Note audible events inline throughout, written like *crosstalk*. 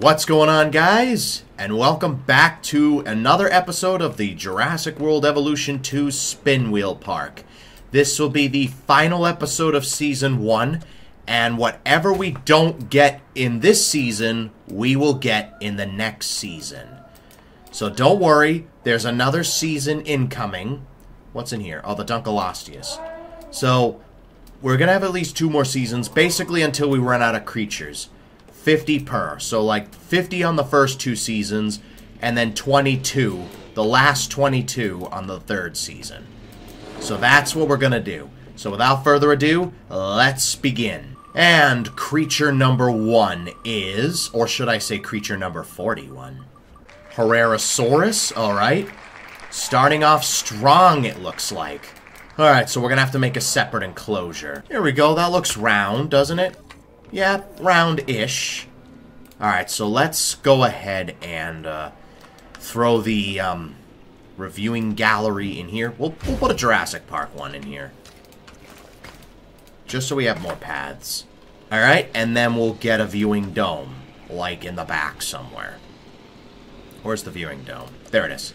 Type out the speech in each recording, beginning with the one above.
What's going on, guys? And welcome back to another episode of the Jurassic World Evolution 2 Spin Wheel Park. This will be the final episode of Season 1, and whatever we don't get in this season, we will get in the next season. So don't worry, there's another season incoming. What's in here? Oh, the Dunkleosteus. So, we're gonna have at least two more seasons, basically until we run out of creatures. 50 per. So like 50 on the first two seasons, and then 22, the last 22 on the third season. So that's what we're gonna do. So without further ado, let's begin. And creature number one is, or should I say creature number 41? Herrerasaurus, alright. Starting off strong, it looks like. Alright, so we're gonna have to make a separate enclosure. Here we go, that looks round, doesn't it? Yeah, round-ish. Alright, so let's go ahead and uh, throw the um, reviewing gallery in here. We'll, we'll put a Jurassic Park one in here. Just so we have more paths. Alright, and then we'll get a viewing dome, like in the back somewhere. Where's the viewing dome? There it is.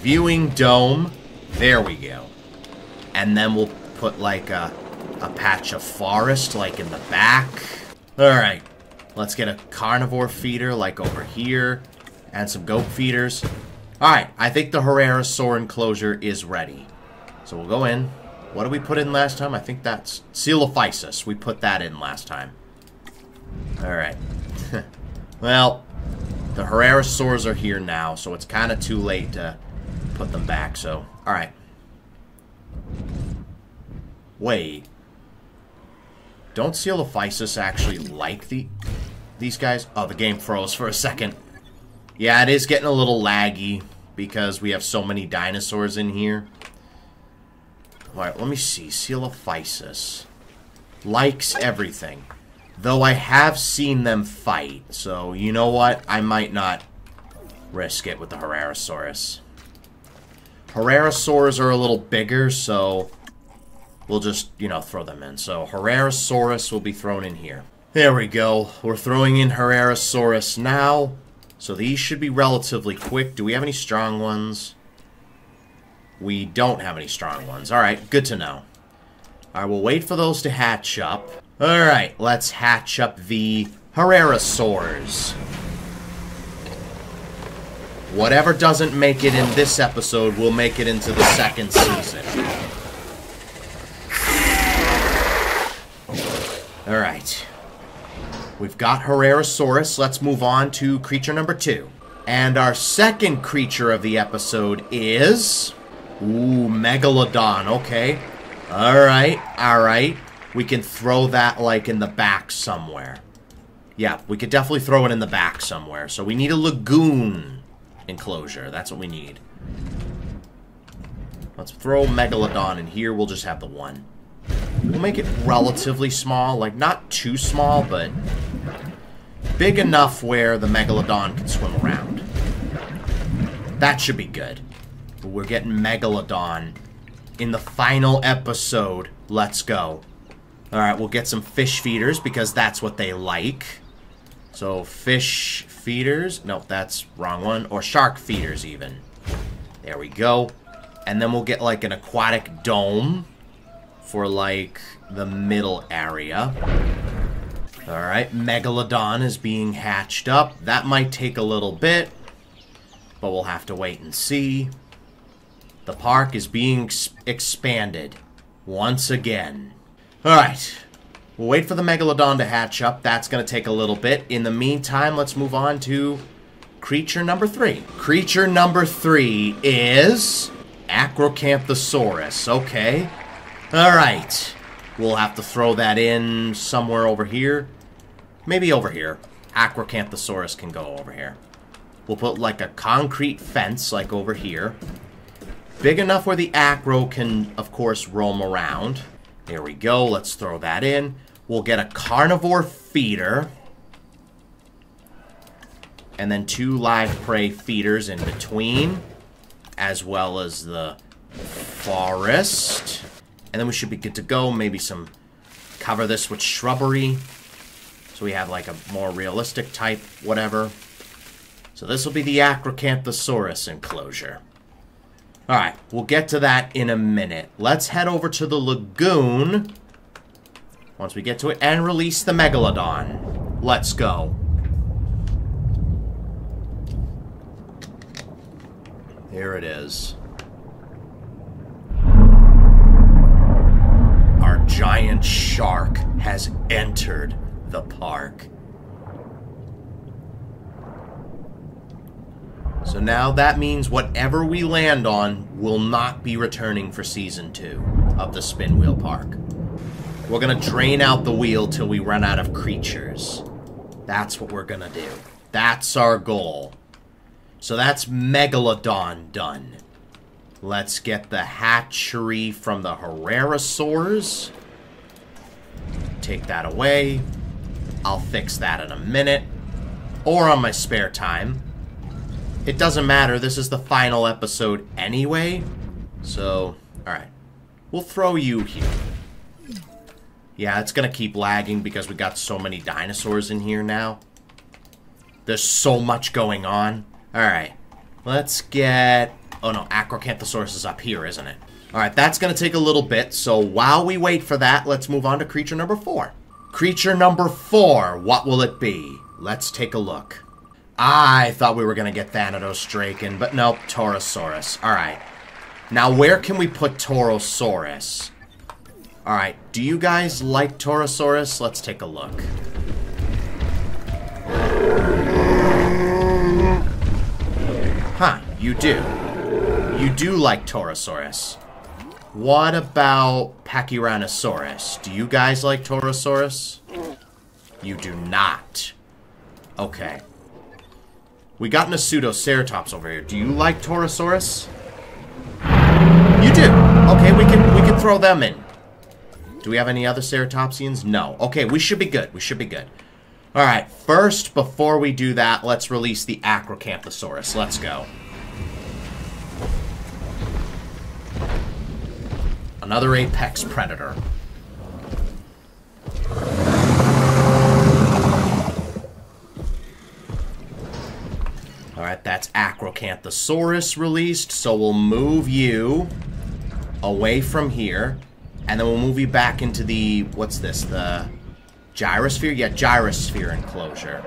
Viewing dome. There we go. And then we'll put like a, a patch of forest, like in the back. Alright, let's get a carnivore feeder, like over here, and some goat feeders. Alright, I think the Herrerasaur enclosure is ready. So we'll go in. What did we put in last time? I think that's Coelophysis. We put that in last time. Alright. *laughs* well, the Herrerasaurs are here now, so it's kind of too late to put them back, so... Alright. Wait. Don't Coelophysis actually like the these guys? Oh, the game froze for a second. Yeah, it is getting a little laggy because we have so many dinosaurs in here. Alright, let me see. Coelophysis. Likes everything. Though I have seen them fight, so you know what? I might not risk it with the Herrerasaurus. Herrerasaurs are a little bigger, so we'll just, you know, throw them in. So Herrerasaurus will be thrown in here. There we go. We're throwing in Herrerasaurus now. So these should be relatively quick. Do we have any strong ones? We don't have any strong ones. Alright, good to know. I will wait for those to hatch up. Alright, let's hatch up the Herrerasaurs. Whatever doesn't make it in this episode will make it into the second season. Alright. We've got Herrerasaurus. Let's move on to creature number two. And our second creature of the episode is... Ooh, Megalodon. Okay. Alright, alright. We can throw that, like, in the back somewhere. Yeah, we could definitely throw it in the back somewhere. So we need a lagoon enclosure. That's what we need. Let's throw Megalodon in here. We'll just have the one. We'll make it relatively small. Like, not too small, but big enough where the Megalodon can swim around. That should be good. But we're getting Megalodon in the final episode. Let's go. Alright, we'll get some fish feeders because that's what they like. So, fish feeders. Nope, that's wrong one. Or shark feeders, even. There we go. And then we'll get, like, an aquatic dome for, like, the middle area. Alright, Megalodon is being hatched up. That might take a little bit, but we'll have to wait and see. The park is being ex expanded once again. Alright, we'll wait for the Megalodon to hatch up. That's going to take a little bit. In the meantime, let's move on to creature number three. Creature number three is Acrocanthosaurus. Okay. Alright. We'll have to throw that in somewhere over here. Maybe over here. Acrocanthosaurus can go over here. We'll put like a concrete fence like over here. Big enough where the acro can, of course, roam around. There we go. Let's throw that in. We'll get a carnivore feeder. And then two live prey feeders in between. As well as the forest. And then we should be good to go. Maybe some... Cover this with shrubbery. So we have like a more realistic type, whatever. So this will be the Acrocanthosaurus enclosure. Alright, we'll get to that in a minute. Let's head over to the lagoon. Once we get to it, and release the Megalodon. Let's go. Here it is. Our giant shark has entered the park. So now that means whatever we land on will not be returning for Season 2 of the Spin Wheel Park. We're gonna drain out the wheel till we run out of creatures. That's what we're gonna do. That's our goal. So that's Megalodon done. Let's get the hatchery from the Herrerasaurs. Take that away. I'll fix that in a minute. Or on my spare time. It doesn't matter, this is the final episode anyway. So, alright. We'll throw you here. Yeah, it's gonna keep lagging because we got so many dinosaurs in here now. There's so much going on. Alright. Let's get... Oh no, Acrocanthosaurus is up here, isn't it? Alright, that's going to take a little bit, so while we wait for that, let's move on to creature number four. Creature number four, what will it be? Let's take a look. I thought we were going to get Thanatosdrakon, but nope, Torosaurus. Alright. Now, where can we put Torosaurus? Alright, do you guys like Torosaurus? Let's take a look. Huh, you do. You do like Torosaurus. What about Pachyrhinosaurus? Do you guys like Torosaurus? You do not. Okay. We got a Pseudoceratops over here. Do you like Torosaurus? You do. Okay, we can we can throw them in. Do we have any other Ceratopsians? No. Okay, we should be good. We should be good. Alright, first, before we do that, let's release the Acrocanthosaurus. Let's go. Another apex predator. Alright, that's Acrocanthosaurus released, so we'll move you away from here, and then we'll move you back into the, what's this, the Gyrosphere? Yeah, gyrosphere enclosure.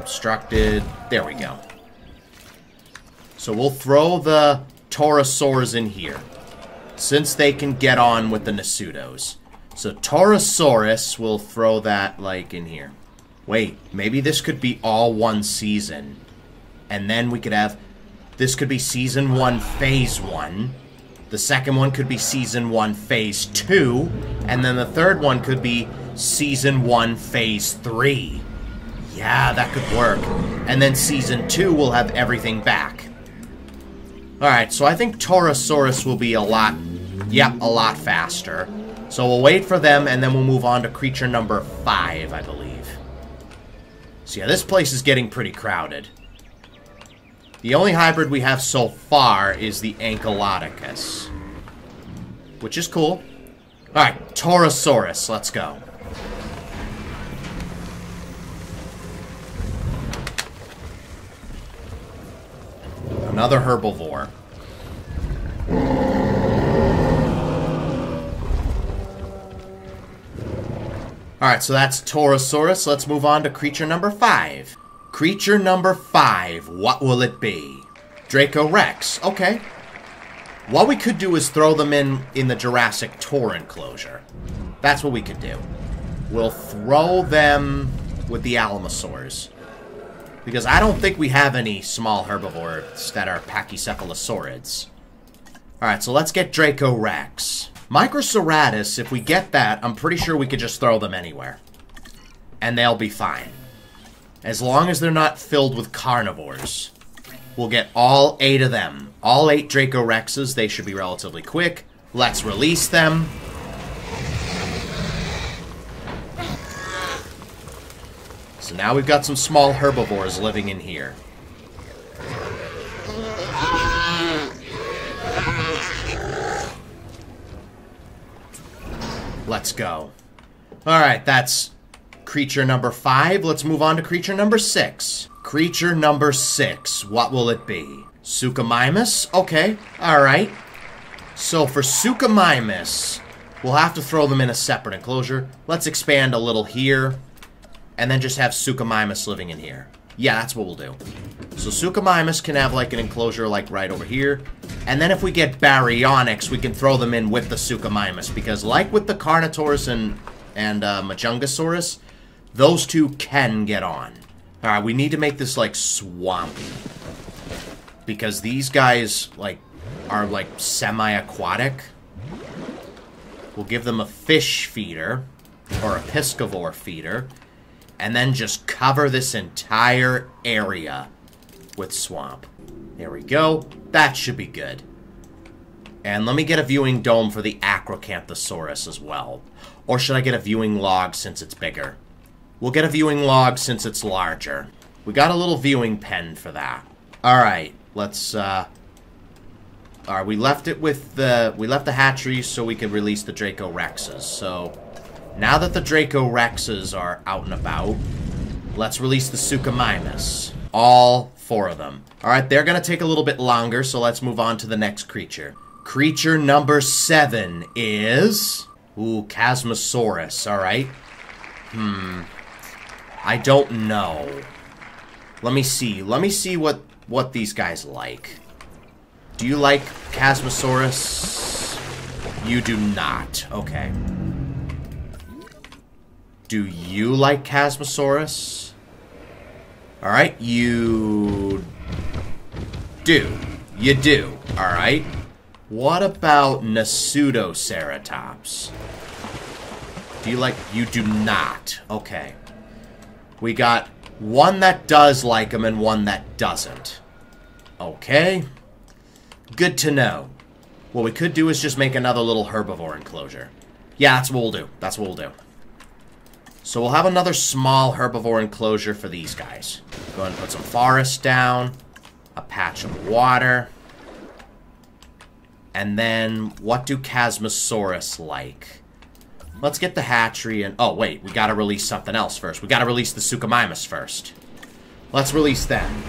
Obstructed. There we go. So we'll throw the Torosaurs in here. Since they can get on with the Nasudos. So Torosaurus will throw that, like, in here. Wait, maybe this could be all one season. And then we could have... This could be Season 1, Phase 1. The second one could be Season 1, Phase 2. And then the third one could be Season 1, Phase 3. Yeah, that could work. And then Season 2 will have everything back. Alright, so I think Torosaurus will be a lot, yep, a lot faster. So we'll wait for them, and then we'll move on to creature number 5, I believe. So yeah, this place is getting pretty crowded. The only hybrid we have so far is the Ankylodocus. Which is cool. Alright, Torosaurus, let's go. Another herbivore. Alright, so that's Torosaurus. Let's move on to creature number five. Creature number five, what will it be? Dracorex. Okay. What we could do is throw them in in the Jurassic Tour enclosure. That's what we could do. We'll throw them with the Alamosaurs. Because I don't think we have any small herbivores that are pachycephalosaurids. Alright, so let's get Dracorex. Microceratus, if we get that, I'm pretty sure we could just throw them anywhere. And they'll be fine. As long as they're not filled with carnivores. We'll get all eight of them. All eight Dracorexes, they should be relatively quick. Let's release them. So now we've got some small herbivores living in here. Let's go. Alright, that's creature number five. Let's move on to creature number six. Creature number six. What will it be? Suchomimus? Okay, alright. So for Suchomimus, we'll have to throw them in a separate enclosure. Let's expand a little here, and then just have Suchomimus living in here. Yeah, that's what we'll do. So Suchomimus can have like an enclosure like right over here. And then if we get Baryonyx, we can throw them in with the Suchomimus. Because like with the Carnotaurus and, and uh, Majungasaurus, those two can get on. Alright, we need to make this like swampy because these guys, like, are, like, semi-aquatic. We'll give them a fish feeder, or a piscivore feeder, and then just cover this entire area with swamp. There we go. That should be good. And let me get a viewing dome for the Acrocanthosaurus as well. Or should I get a viewing log since it's bigger? We'll get a viewing log since it's larger. We got a little viewing pen for that. Alright. Let's, uh... Alright, we left it with the... We left the hatchery so we could release the Dracorexes. So, now that the Dracorexes are out and about, let's release the Suchomimus. All four of them. Alright, they're gonna take a little bit longer, so let's move on to the next creature. Creature number seven is... Ooh, Chasmosaurus, alright. Hmm. I don't know. Let me see. Let me see what what these guys like. Do you like Chasmosaurus? You do not. Okay. Do you like Chasmosaurus? Alright, you... do. You do, alright? What about Nasutoceratops? Do you like... you do not. Okay. We got one that does like him and one that doesn't. Okay. Good to know. What we could do is just make another little herbivore enclosure. Yeah, that's what we'll do. That's what we'll do. So we'll have another small herbivore enclosure for these guys. Go ahead and put some forest down. A patch of water. And then, what do Chasmosaurus like? Let's get the hatchery and... Oh, wait. We gotta release something else first. We gotta release the Suchomimus first. Let's release them.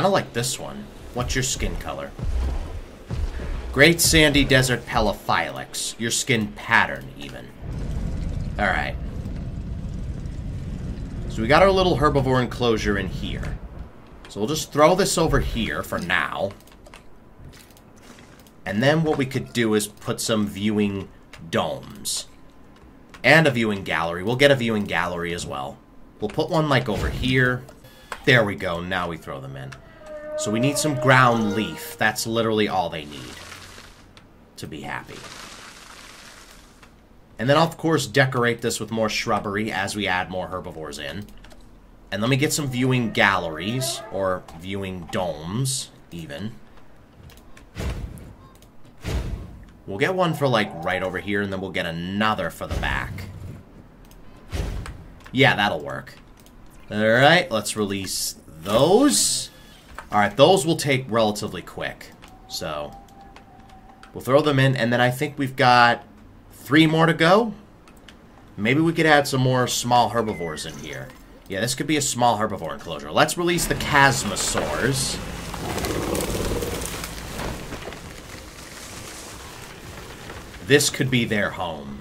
Kind of like this one. What's your skin color? Great Sandy Desert Pelophylax. Your skin pattern, even. Alright. So we got our little herbivore enclosure in here. So we'll just throw this over here for now. And then what we could do is put some viewing domes. And a viewing gallery. We'll get a viewing gallery as well. We'll put one like over here. There we go. Now we throw them in. So we need some ground leaf. That's literally all they need to be happy. And then I'll, of course, decorate this with more shrubbery as we add more herbivores in. And let me get some viewing galleries, or viewing domes, even. We'll get one for, like, right over here, and then we'll get another for the back. Yeah, that'll work. Alright, let's release those. Alright, those will take relatively quick. So, we'll throw them in, and then I think we've got Three more to go. Maybe we could add some more small herbivores in here. Yeah, this could be a small herbivore enclosure. Let's release the Chasmosaurs. This could be their home.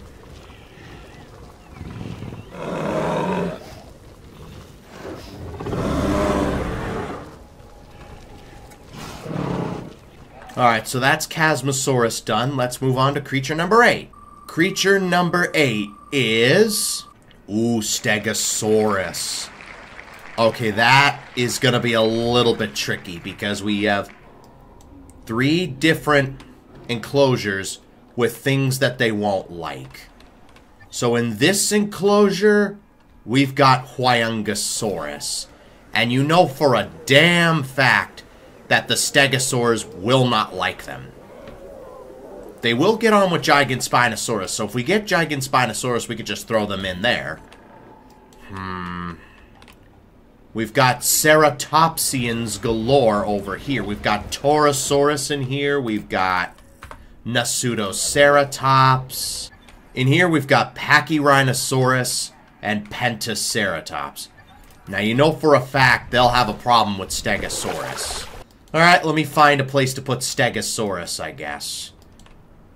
Alright, so that's Chasmosaurus done. Let's move on to creature number 8. Creature number eight is... Ooh, Stegosaurus. Okay, that is going to be a little bit tricky because we have three different enclosures with things that they won't like. So in this enclosure, we've got Huayangosaurus. And you know for a damn fact that the Stegosaurs will not like them. They will get on with Gigantospinosaurus, so if we get Gigantospinosaurus, we could just throw them in there. Hmm. We've got ceratopsians galore over here. We've got Torosaurus in here. We've got Nasutoceratops. In here, we've got Pachyrhinosaurus and Pentaceratops. Now, you know for a fact they'll have a problem with Stegosaurus. Alright, let me find a place to put Stegosaurus, I guess.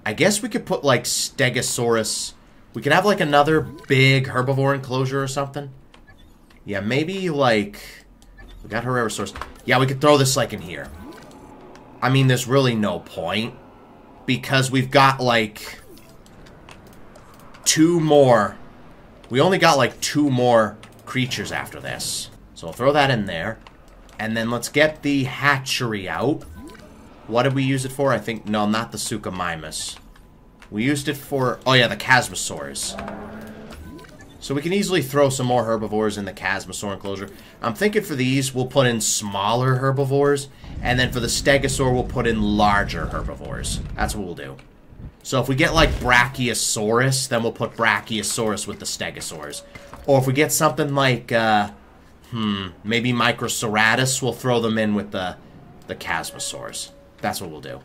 I guess we could put, like, Stegosaurus... We could have, like, another big herbivore enclosure or something. Yeah, maybe, like... We got Herrerasaurus. Yeah, we could throw this, like, in here. I mean, there's really no point. Because we've got, like... Two more. We only got, like, two more creatures after this. So we'll throw that in there. And then let's get the hatchery out. What did we use it for? I think, no, not the Suchomimus. We used it for, oh yeah, the Chasmosaurs. So we can easily throw some more herbivores in the Chasmosaur enclosure. I'm thinking for these, we'll put in smaller herbivores. And then for the Stegosaur, we'll put in larger herbivores. That's what we'll do. So if we get like Brachiosaurus, then we'll put Brachiosaurus with the Stegosaurs. Or if we get something like, uh, hmm, maybe Microceratus, we'll throw them in with the, the Chasmosaurs. That's what we'll do.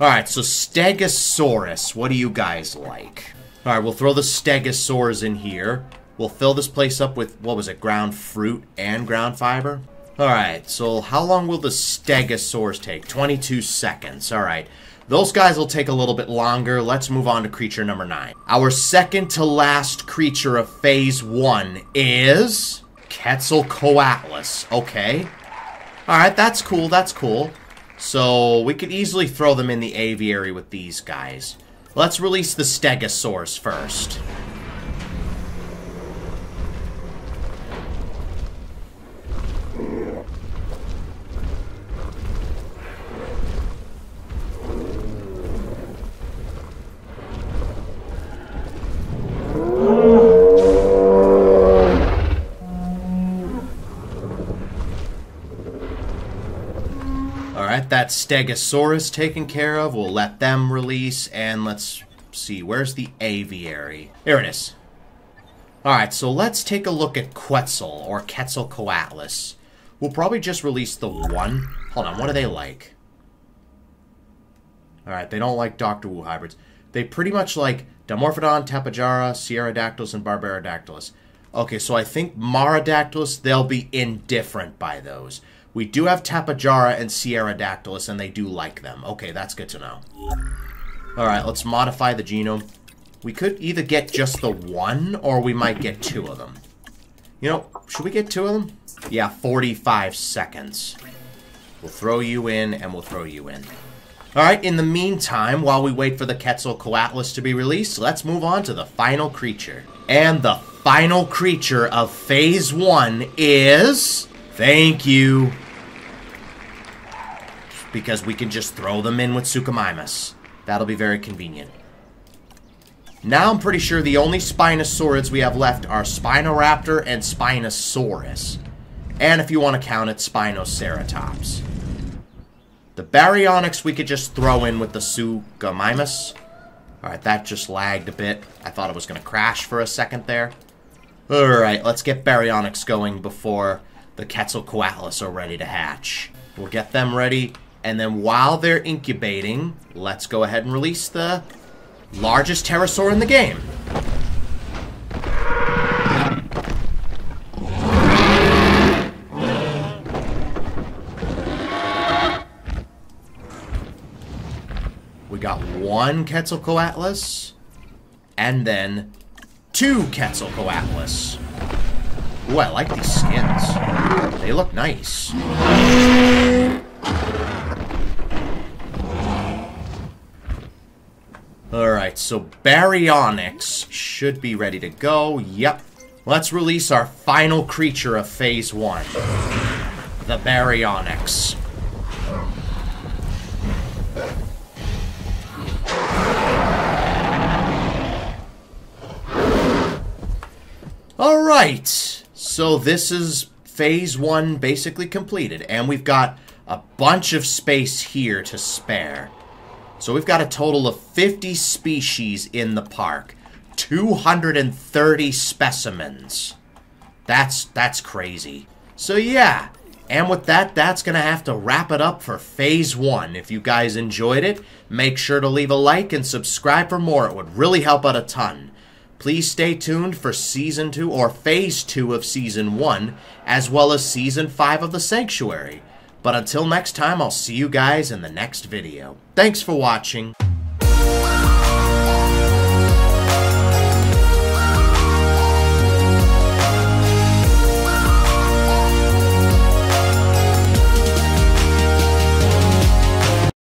Alright, so Stegosaurus, what do you guys like? Alright, we'll throw the Stegosaurs in here. We'll fill this place up with, what was it, ground fruit and ground fiber? Alright, so how long will the Stegosaurs take? 22 seconds, alright. Those guys will take a little bit longer. Let's move on to creature number 9. Our second to last creature of Phase 1 is... Quetzalcoatlus. Okay. Alright, that's cool, that's cool. So, we could easily throw them in the aviary with these guys. Let's release the Stegosaurus first. That Stegosaurus taken care of. We'll let them release, and let's see, where's the aviary? Here it is. Alright, so let's take a look at Quetzal, or Quetzalcoatlus. We'll probably just release the one. Hold on, what do they like? Alright, they don't like Doctor Wu hybrids. They pretty much like Dimorphodon, Tapejara, Sierradactylus, and Barbaridactylus. Okay, so I think Marodactylus, they'll be indifferent by those. We do have Tapejara and Sierra Dactylus, and they do like them. Okay, that's good to know. Alright, let's modify the genome. We could either get just the one, or we might get two of them. You know, should we get two of them? Yeah, 45 seconds. We'll throw you in, and we'll throw you in. Alright, in the meantime, while we wait for the Quetzalcoatlus to be released, let's move on to the final creature. And the final creature of Phase 1 is... Thank you. Because we can just throw them in with Suchomimus. That'll be very convenient. Now I'm pretty sure the only Spinosaurids we have left are Spinoraptor and Spinosaurus. And if you want to count it, Spinoceratops. The Baryonyx we could just throw in with the Suchomimus. Alright, that just lagged a bit. I thought it was going to crash for a second there. Alright, let's get Baryonyx going before the Quetzalcoatlus are ready to hatch. We'll get them ready, and then while they're incubating, let's go ahead and release the largest pterosaur in the game. We got one Quetzalcoatlus, and then two Quetzalcoatlus. Ooh, I like these skins. They look nice. Alright, so Baryonyx should be ready to go. Yep. Let's release our final creature of Phase 1. The Baryonyx. Alright. So this is phase one basically completed, and we've got a bunch of space here to spare. So we've got a total of 50 species in the park. 230 specimens. That's, that's crazy. So yeah, and with that, that's going to have to wrap it up for Phase 1. If you guys enjoyed it, make sure to leave a like and subscribe for more. It would really help out a ton. Please stay tuned for Season 2 or Phase 2 of Season 1, as well as Season 5 of The Sanctuary. But until next time, I'll see you guys in the next video. Thanks for watching.